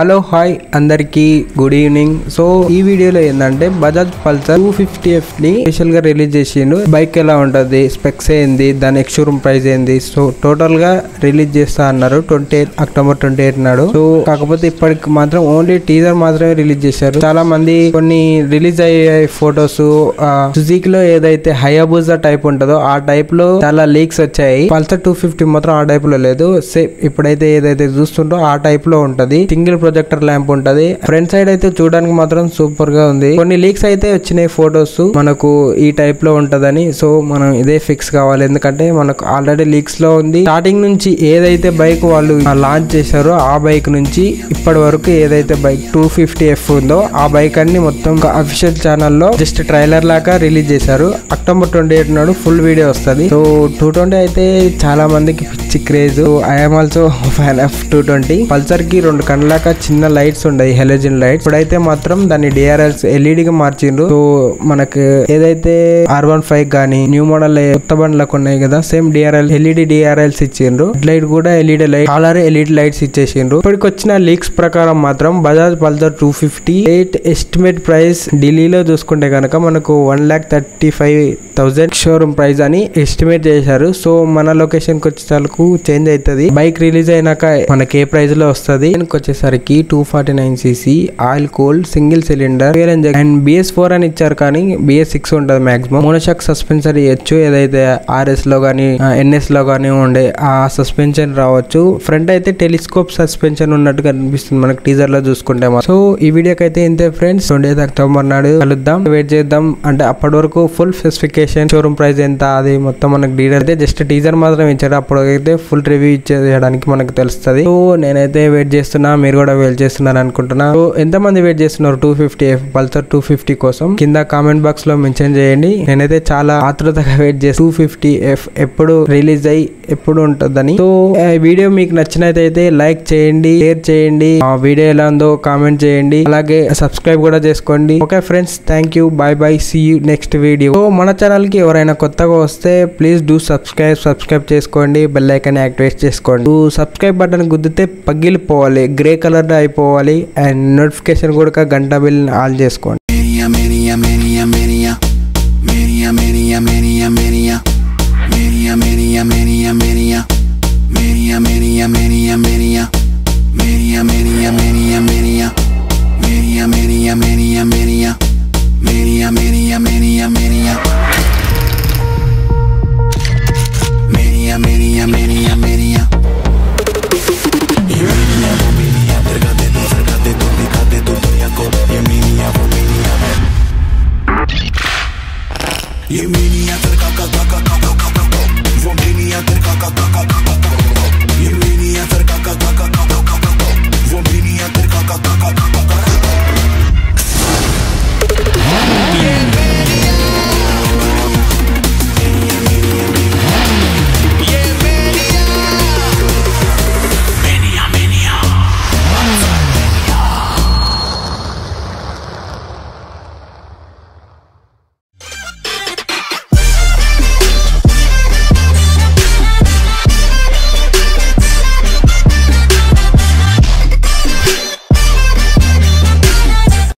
Hello hi అందరికీ. Good evening. So ఈ వీడియోలో ఏంటంటే బజాజ్ పల్సర్ టూ ఫిఫ్టీ ఎఫ్ని స్పెషల్గా రిలీజ్ చేసిండు. బైక్ ఎలా ఉంటది స్పెక్స్ ఏంది దాని ఎక్స్షోరూమ్ ప్రైస్ ఏంది. సో టోటల్గా రిలీజ్ చేస్తా అన్నారు twenty eight October twenty eight నాడు. సో కాకపోతే ఇప్పటికి మాత్రం ఓన్లీ టీజర్ మాత్రమే రిలీజ్ చేశారు. చాలా మంది కొన్ని రిలీజ్ అయ్యే ఫొటోస్ సుజీక్లో ఏదైతే హయాబూజా టైప్ ఉంటుందో ఆ టైప్లో చాలా లీక్స్ వచ్చాయి. పల్సర్ టూ ఫిఫ్టీ మాత్రం ఆ టైప్లో లేదు. సేమ్ ఇప్పుడైతే ఏదైతే చూస్తుంటో ఆ టైప్లో ఉంటది. సింగిల్ ప్రొజెక్టర్ ల్యాంప్ ఉంటది. ఫ్రంట్ సైడ్ అయితే చూడడానికి మాత్రం సూపర్గా ఉంది. కొన్ని లీక్స్ అయితే వచ్చినాయి ఫొటోస్. మనకు ఈ టైప్లో ఉంటదని. సో మనం ఇదే ఫిక్స్ కావాలి. ఎందుకంటే మనకు ఆల్రెడీ లీక్స్లో ఉంది. స్టార్టింగ్ నుంచి ఏదైతే బైక్ వాళ్ళు లాంచ్ చేశారో ఆ బైక్ నుంచి ఇప్పటి వరకు ఏదైతే బైక్ టూ ఫిఫ్టీ ఎఫ్ ఉందో ఆ బైక్ అన్ని మొత్తం అఫీషియల్ ఛానల్లో జస్ట్ ట్రైలర్ లాగా రిలీజ్ చేశారు. అక్టోబర్ ట్వంటీ ఎయిట్ నాడు ఫుల్ వీడియో వస్తుంది. సో టూ ట్వంటీ అయితే చాలా మందికి పిచ్చి craze. I'm also fan of two twenty. పల్సర్కి రెండు కళ్ళక చిన్న లైట్స్ ఉన్నాయి హెలోజన్ లైట్స్ ఇప్పుడైతే మాత్రం దాన్ని డిఆర్ఎల్స్ ఎల్ఈడి గా మార్చిండ్రు. సో మనకు ఏదైతే ఆర్ వన్ ఫైవ్ గానీ న్యూ మోడల్ కొత్త బండ్లకు ఉన్నాయి కదా సేమ్ డిఆర్ఎల్ ఎల్ఈడి డిఆర్ఎల్స్ ఇచ్చిండ్రు. లైట్ కూడా LED light colour LED lights ఇచ్చేసిండ్రు. ఇప్పటికి వచ్చిన లీక్స్ ప్రకారం మాత్రం Bajaj Pulsar two fifty eight estimate price ఢిల్లీలో చూసుకుంటే కనుక మనకు one lakh thirty five thousand showroom price అని ఎస్టిమేట్ చేశారు. సో మన లొకేషన్కి వచ్చేసరికి చేంజ్ అవుతుంది బైక్ రిలీజ్ అయినాక మనకి ఏ ప్రైస్లో వస్తుంది? వచ్చేసరికి వచ్చేసరికి two forty nine CC oil cold single cylinder and BS four అని ఇచ్చారు కానీ బిఎస్ సిక్స్ ఉంటుంది మాక్సిమం మోనోషాక్ సస్పెన్సర్ ఇవ్వచ్చు ఏదైతే ఆర్ఎస్లో కానీ ఎన్ఎస్లో కానీ ఉండే ఆ సస్పెన్షన్ రావచ్చు. ఫ్రంట్ అయితే టెలిస్కోప్ సస్పెన్షన్ ఉన్నట్టు కనిపిస్తుంది మనకి టీజర్లో చూసుకుంటే సో ఈ వీడియోకి అయితే ఇంతే ఫ్రెండ్స్ ట్వంటీ అక్టోబర్ నాడు కలుద్దాం. వెయిట్ చేద్దాం. అంటే అప్పటి వరకు ఫుల్ స్పెసిఫికేషన్ షోరూమ్ ప్రైస్ ఎంత అది మొత్తం మనకి డీటెయిల్ అయితే జస్ట్ టీజర్ మాత్రం ఇచ్చాడు అప్పుడు అయితే ఫుల్ రివ్యూ ఇచ్చేయడానికి మనకు తెలుస్తుంది. సో నేనైతే వెయిట్ చేస్తున్నా. మీరు కూడా వెయిట్ చేస్తున్నారు అనుకుంటున్నా. సో ఎంత మంది వెయిట్ చేస్తున్నారు? Two fifty F Pulsar two fifty కోసం. కింద కామెంట్ బాక్స్లో మెన్షన్ చేయండి. నేనైతే చాలా ఆతృతగా వెయిట్ చేసి టూ ఫిఫ్టీ ఎఫ్ ఎప్పుడు రిలీజ్ అయ్యి ఎప్పుడు ఉంటుందని. సో వీడియో మీకు నచ్చినట్లయితే లైక్ చేయండి షేర్ చేయండి. ఆ వీడియో ఎలా ఉందో కామెంట్ చేయండి. అలాగే సబ్స్క్రైబ్ కూడా చేసుకోండి. Okay friends thank you bye bye see you next video so మన ఛానల్కి ఎవరైనా కొత్తగా వస్తే ప్లీజ్ డూ సబ్స్క్రైబ్ సబ్స్క్రైబ్ చేసుకోండి. బెల్ ఐకాన్ యాక్టివేట్ చేసుకోండి. సబ్స్క్రైబ్ బటన్ గుద్దితే పగిలిపోవాలి. గ్రే కలర్ అయిపోవాలి. అండ్ నోటిఫికేషన్ కూడా గంట బిల్ ఆన్ చేసుకోండి. Yemini yeter kaka kaka kaka kaka Vom dini yeter kaka kaka kaka